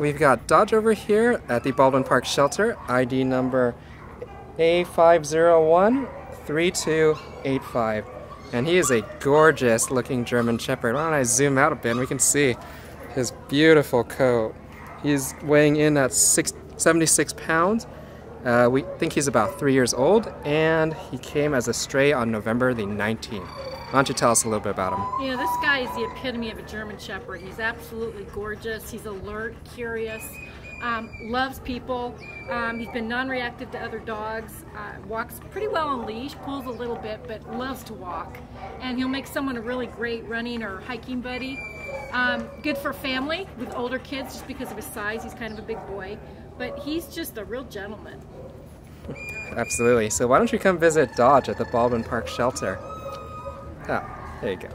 We've got Dodge over here at the Baldwin Park Shelter, ID number A5013285. And he is a gorgeous looking German Shepherd. Why don't I zoom out a bit we can see his beautiful coat. He's weighing in at six, 76 pounds. Uh, we think he's about three years old and he came as a stray on November the 19th. Why don't you tell us a little bit about him? You know, this guy is the epitome of a German Shepherd. He's absolutely gorgeous. He's alert, curious, um, loves people. Um, he's been non-reactive to other dogs, uh, walks pretty well on leash, pulls a little bit, but loves to walk. And he'll make someone a really great running or hiking buddy. Um, good for family with older kids just because of his size. He's kind of a big boy, but he's just a real gentleman. Absolutely. So why don't you come visit Dodge at the Baldwin Park Shelter? Oh, there you go.